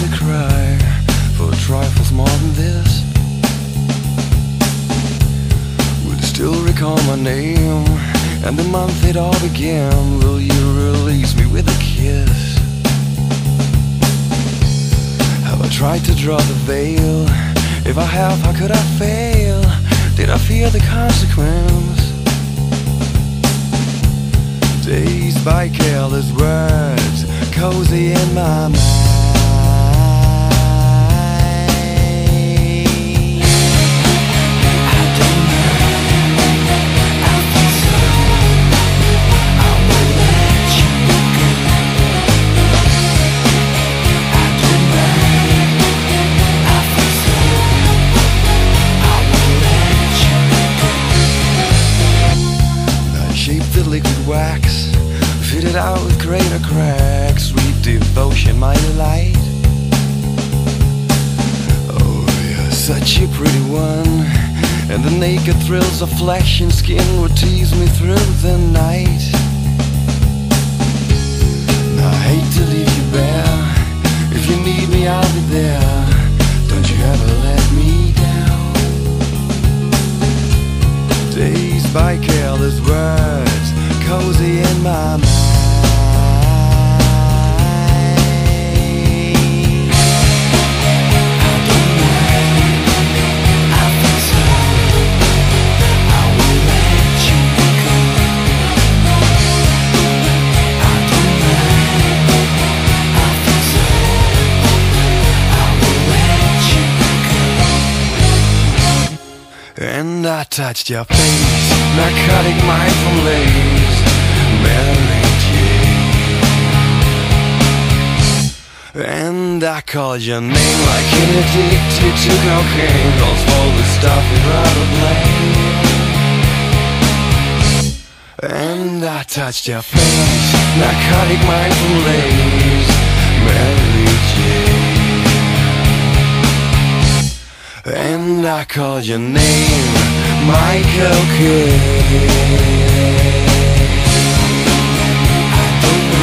to cry for trifles more than this. Would still recall my name and the month it all began. Will you release me with a kiss? Have I tried to draw the veil? If I have, how could I fail? Did I fear the consequence? Dazed by careless words, cozy in my mind. Wax, fitted out with greater cracks. Sweet devotion, my delight. Oh, you're such a pretty one. And the naked thrills of flesh and skin would tease me through the night. I hate to leave you bare. If you need me, I'll be there. Don't you ever let me down. Dazed by touched your face, narcotic mind from lace, Mary Jane. And I called your name like an addicted to cocaine. Calls all the stuff is rather blame. And I touched your face, narcotic mind from lace, Mary Jane. And I called your name, Michael Kidd. I don't